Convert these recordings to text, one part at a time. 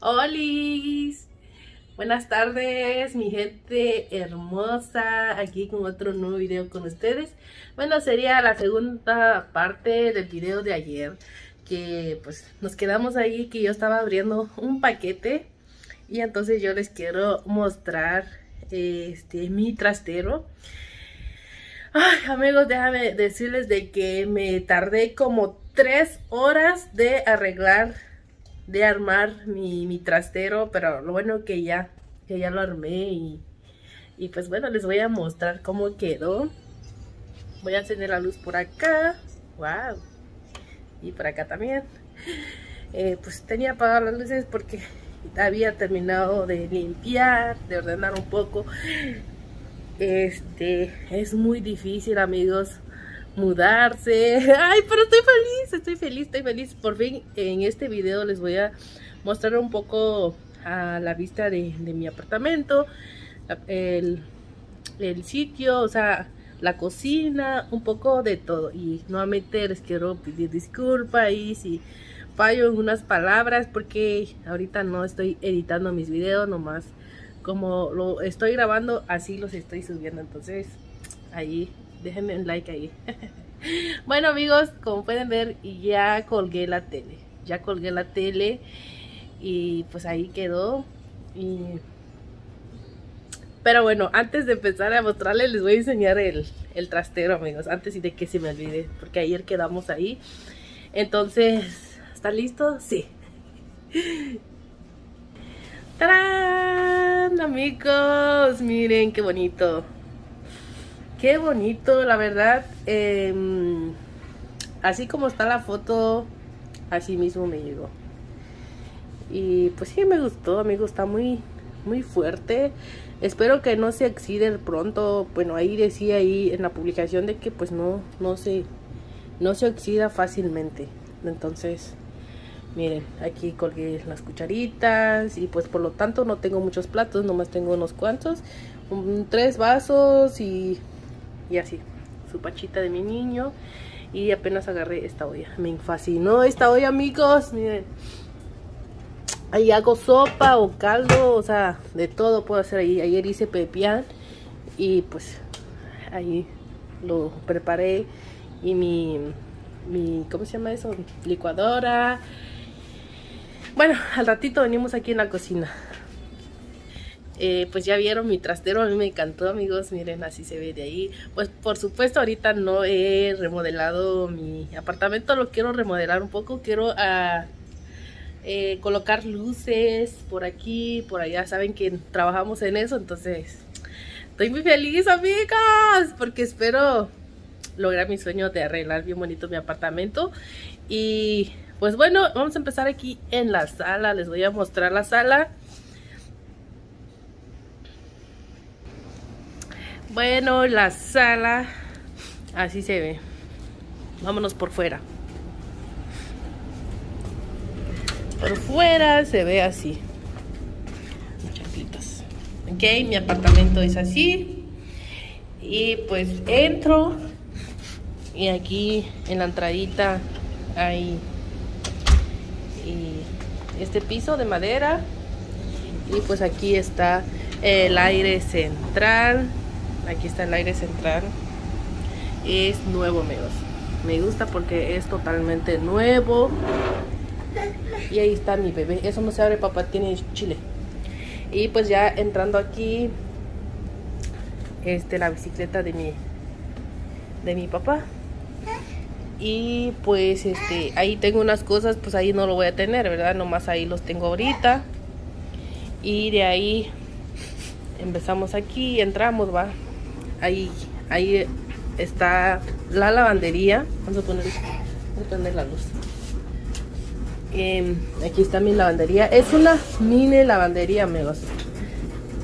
¡Holis! Buenas tardes, mi gente hermosa, aquí con otro nuevo video con ustedes. Bueno, sería la segunda parte del video de ayer, que pues nos quedamos ahí, que yo estaba abriendo un paquete y entonces yo les quiero mostrar este mi trastero. Ay, amigos, déjame decirles de que me tardé como tres horas de arreglar de armar mi, trastero, pero lo bueno que ya, que ya lo armé y, y pues bueno, les voy a mostrar cómo quedó. Voy a encender la luz por acá. Wow. Y por acá también. Eh, pues tenía apagadas las luces porque había terminado de limpiar, de ordenar un poco. Este, es muy difícil amigos mudarse. Ay, pero estoy feliz, estoy feliz, estoy feliz. Por fin en este video les voy a mostrar un poco a la vista de, mi apartamento, el, el, sitio, o sea, la cocina, un poco de todo. Y nuevamente les quiero pedir disculpas y si fallo en unas palabras porque ahorita no estoy editando mis videos, nomás como lo estoy grabando, así los estoy subiendo. Entonces, ahí déjenme un like ahí. bueno amigos, como pueden ver, ya colgué la tele. Ya colgué la tele y pues ahí quedó. Pero bueno, antes de empezar a mostrarles, les voy a enseñar el, el trastero, amigos. Antes de que se me olvide, porque ayer quedamos ahí. Entonces, ¿está listo? Sí. ¡Tarán, amigos! Miren qué bonito. Qué bonito, la verdad. Em, así como está la foto, así mismo me llegó. Y pues sí, me gustó, amigo. Está muy, muy fuerte. Espero que no se oxide pronto. Bueno, ahí decía ahí en la publicación de que pues no, no se, no se oxida fácilmente. Entonces, miren, aquí colgué las cucharitas y pues por lo tanto no tengo muchos platos, nomás tengo unos cuantos. tres vasos y y así, su pachita de mi niño y apenas agarré esta olla, me fascinó esta olla amigos, miren. Ahí hago sopa o caldo, o sea, de todo puedo hacer ahí, ayer hice pepián y pues ahí lo preparé. Y mi, mi, ¿cómo se llama eso? licuadora. Bueno, al ratito venimos aquí en la cocina eh, pues ya vieron mi trastero, a mí me encantó amigos, miren así se ve de ahí. Pues por supuesto ahorita no he remodelado mi apartamento, lo quiero remodelar un poco, quiero ah, eh, colocar luces por aquí, por allá, saben que trabajamos en eso, entonces estoy muy feliz amigas, porque espero lograr mi sueño de arreglar bien bonito mi apartamento. Y pues bueno, vamos a empezar aquí en la sala, les voy a mostrar la sala. Bueno, la sala así se ve. Vámonos por fuera. Por fuera se ve así. Ok, mi apartamento es así. Y pues entro. Y aquí en la entradita hay este piso de madera. Y pues aquí está el aire central aquí está el aire central es nuevo amigos. Me gusta porque es totalmente nuevo. Y ahí está mi bebé. Eso no se abre papá tiene chile. Y pues ya entrando aquí este la bicicleta de mi de mi papá. Y pues este ahí tengo unas cosas pues ahí no lo voy a tener verdad nomás ahí los tengo ahorita. Y de ahí empezamos aquí entramos va ahí, ahí está la lavandería. Vamos a poner, vamos a poner la luz. Em, aquí está mi lavandería. Es una mini lavandería, amigos.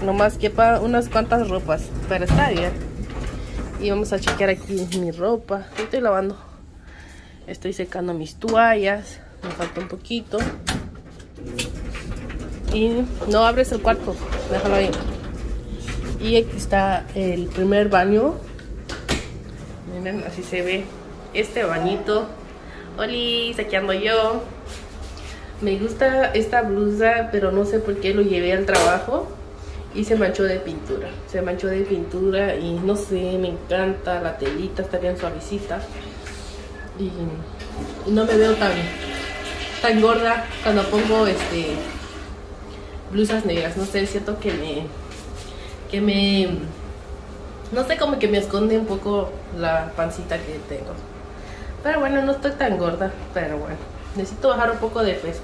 Nomás quepa unas cuantas ropas. Pero está bien. Y vamos a chequear aquí mi ropa. Estoy lavando. Estoy secando mis toallas. Me falta un poquito. Y no abres el cuarto. Déjalo ahí. Y aquí está el primer baño. Miren, así se ve este bañito. Oli, aquí ando yo. me gusta esta blusa, pero no sé por qué lo llevé al trabajo y se manchó de pintura. Se manchó de pintura y no sé, me encanta la telita, está bien suavecita. Y, no me veo tan, tan gorda cuando pongo este blusas negras. No sé, siento que me que me no sé, como que me esconde un poco la pancita que tengo. Pero bueno, no estoy tan gorda, pero bueno, necesito bajar un poco de peso.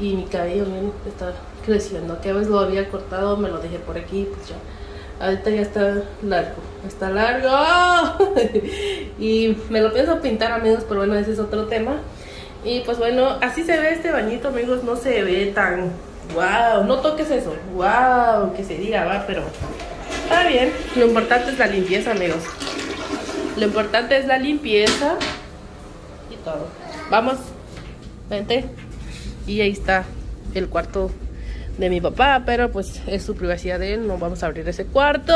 Y mi cabello está creciendo, que a veces lo había cortado, me lo dejé por aquí, pues ya. Ahorita ya está largo, está largo. y me lo pienso pintar amigos, pero bueno, ese es otro tema. Y pues bueno, así se ve este bañito amigos, no se ve tan wow, no toques eso, wow, que se diga, va, pero está bien. Lo importante es la limpieza amigos. Lo importante es la limpieza y todo. Vamos, vente. Y ahí está el cuarto de mi papá, pero pues es su privacidad de él, no vamos a abrir ese cuarto.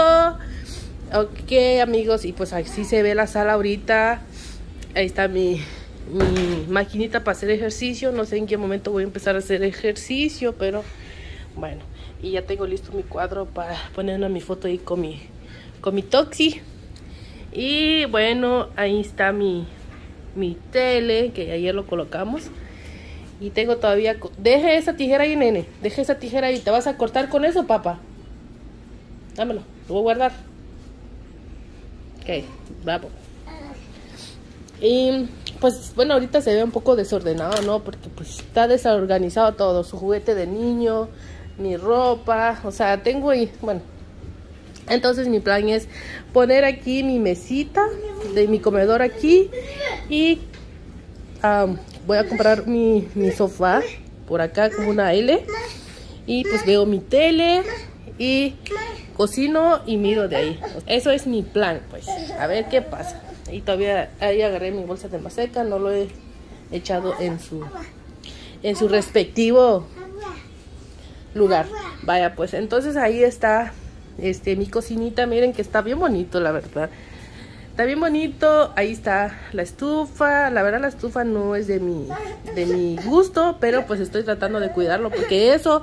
Ok, amigos, y pues así se ve la sala ahorita. Ahí está mi, mi maquinita para hacer ejercicio. No sé en qué momento voy a empezar a hacer ejercicio, pero bueno. Y ya tengo listo mi cuadro para poner una mi foto ahí con mi, con mi toxi. Y bueno, ahí está mi, mi tele, que ayer lo colocamos. Y tengo todavía... Deje esa tijera ahí, nene. Deje esa tijera ahí. ¿Te vas a cortar con eso, papá? Dámelo. Lo voy a guardar. Ok, vamos. Y pues bueno, ahorita se ve un poco desordenado, ¿no? Porque pues está desorganizado todo. Su juguete de niño, mi ropa. O sea, tengo ahí... Bueno. Entonces mi plan es poner aquí mi mesita de mi comedor aquí. Y voy a comprar mi, mi sofá por acá como una L. Y pues veo mi tele y cocino y miro de ahí. Eso es mi plan, pues. A ver qué pasa. Y todavía ahí agarré mi bolsa de maseca, no lo he echado en su en su respectivo lugar. Vaya, pues entonces ahí está este mi cocinita, miren que está bien bonito, la verdad. Está bien bonito, ahí está la estufa, la verdad la estufa no es de mi, de mi gusto, pero pues estoy tratando de cuidarlo porque eso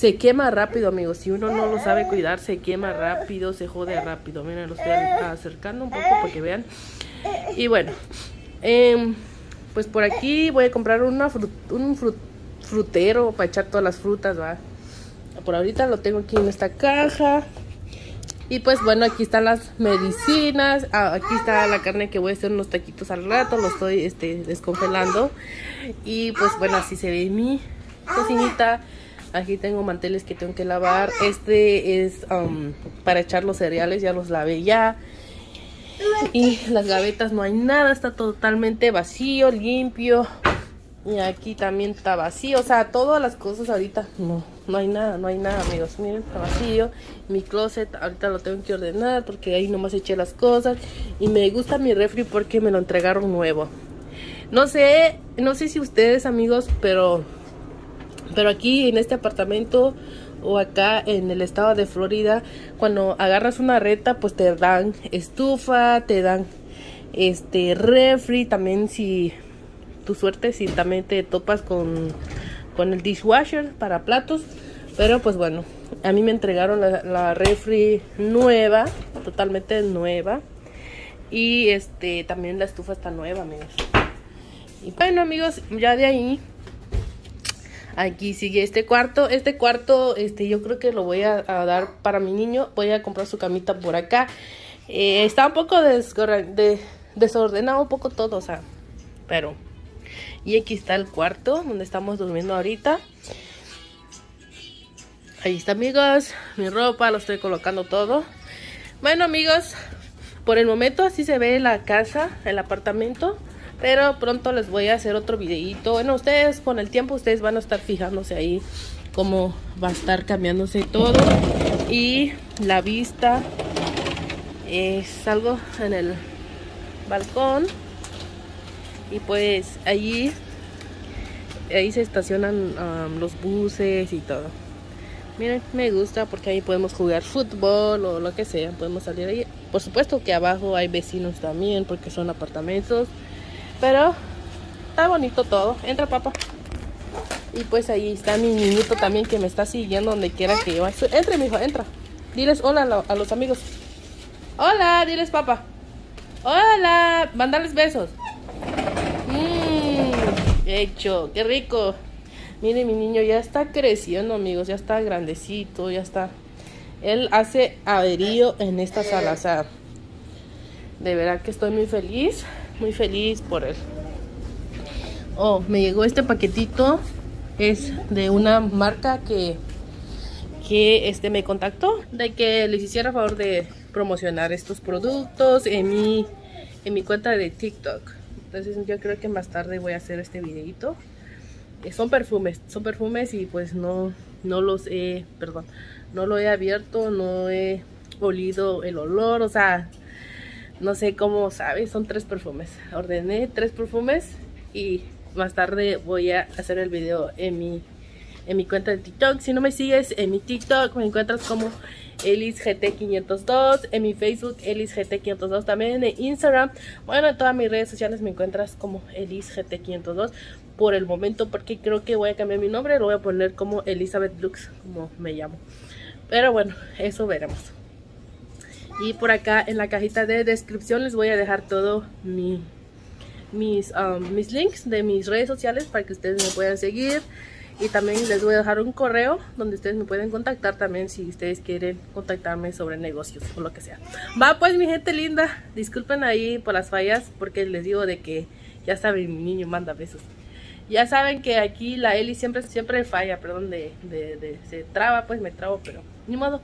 se quema rápido amigos, si uno no lo sabe cuidar se quema rápido, se jode rápido, miren lo estoy acercando un poco para que vean y bueno, em, pues por aquí voy a comprar una un frutero para echar todas las frutas, va, por ahorita lo tengo aquí en esta caja y pues bueno, aquí están las medicinas. Ah, aquí está la carne que voy a hacer unos taquitos al rato. Lo estoy este, descongelando. Y pues bueno, así se ve mi cocinita. Aquí tengo manteles que tengo que lavar. Este es um, para echar los cereales. Ya los lavé ya. Y las gavetas no hay nada. Está totalmente vacío, limpio. Y aquí también está vacío. O sea, todas las cosas ahorita no, no hay nada, no hay nada, amigos. Miren, está vacío. Mi closet ahorita lo tengo que ordenar porque ahí nomás eché las cosas. Y me gusta mi refri porque me lo entregaron nuevo. No sé, no sé si ustedes, amigos, pero, pero aquí en este apartamento o acá en el estado de Florida, cuando agarras una reta, pues te dan estufa, te dan este refri, también si tu suerte si también te topas con, con el dishwasher para platos. Pero pues bueno, a mí me entregaron la, refri nueva, totalmente nueva. Y este también la estufa está nueva, amigos. Y bueno, amigos, ya de ahí aquí sigue este cuarto. Este cuarto, este, yo creo que lo voy a, dar para mi niño. Voy a comprar su camita por acá. Eh, está un poco desordenado, un poco todo, o sea, pero y aquí está el cuarto donde estamos durmiendo ahorita. Ahí está, amigos. Mi ropa, lo estoy colocando todo. Bueno, amigos, por el momento así se ve la casa, el apartamento. Pero pronto les voy a hacer otro videito. Bueno, ustedes con el tiempo, ustedes van a estar fijándose ahí cómo va a estar cambiándose todo. Y la vista es algo en el balcón. Y pues allí ahí se estacionan los buses y todo. Miren me gusta porque ahí podemos jugar fútbol o lo que sea. Podemos salir ahí. Por supuesto que abajo hay vecinos también porque son apartamentos pero está bonito todo entra papá Y pues ahí está mi niñito también que me está siguiendo donde quiera que yo. Entre, mijo, entra. Diles hola a, los amigos. Hola, diles papá. Hola, mandales besos. Mmm, hecho, qué rico. Mire, mi niño ya está creciendo, amigos. Ya está grandecito, ya está. Él hace averío en esta sala. De verdad que estoy muy feliz. Muy feliz por él. Oh, me llegó este paquetito es de una marca que, que este, me contactó de que les hiciera favor de promocionar estos productos en mi, en mi cuenta de TikTok. Entonces yo creo que más tarde voy a hacer este videito. Eh, son perfumes, son perfumes y pues no, no los he, perdón, no lo he abierto, no he olido el olor, o sea, no sé cómo sabes, son tres perfumes. Ordené tres perfumes y más tarde voy a hacer el video en mi, en mi cuenta de TikTok. Si no me sigues en mi TikTok, me encuentras como ElisGT502. En mi Facebook, ElisGT502. También en Instagram. Bueno, en todas mis redes sociales me encuentras como ElisGT502. Por el momento, porque creo que voy a cambiar mi nombre. Lo voy a poner como Elizabeth Lux, como me llamo. Pero bueno, eso veremos. Y por acá en la cajita de descripción les voy a dejar todo mi mis, um, mis links de mis redes sociales para que ustedes me puedan seguir. Y también les voy a dejar un correo donde ustedes me pueden contactar también si ustedes quieren contactarme sobre negocios o lo que sea. Va pues mi gente linda, disculpen ahí por las fallas porque les digo de que ya saben mi niño manda besos. Ya saben que aquí la Eli siempre siempre falla, perdón, de, de, de se traba, pues me trabo, pero ni modo.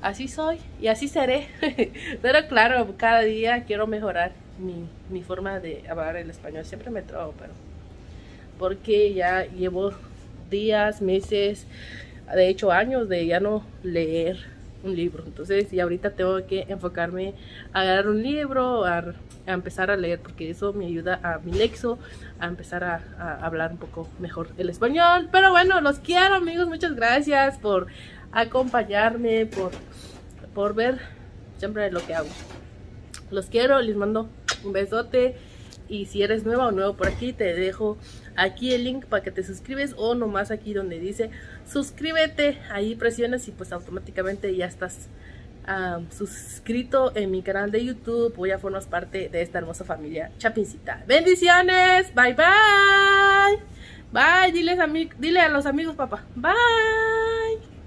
Así soy y así seré. pero claro, cada día quiero mejorar mi, mi forma de hablar el español. Siempre me trago, pero porque ya llevo días, meses, de hecho años de ya no leer un libro. Entonces, y ahorita tengo que enfocarme a agarrar un libro, a, empezar a leer, porque eso me ayuda a mi lexo, a empezar a, a, hablar un poco mejor el español. Pero bueno, los quiero amigos, muchas gracias por acompañarme, por, por ver siempre lo que hago. Los quiero, les mando un besote. Y si eres nueva o nuevo por aquí, te dejo aquí el link para que te suscribes o nomás aquí donde dice suscríbete. Ahí presionas y pues automáticamente ya estás suscrito en mi canal de YouTube o ya formas parte de esta hermosa familia Chapincita. Bendiciones. Bye, bye. Bye. Diles a, dile a los amigos, papá. Bye.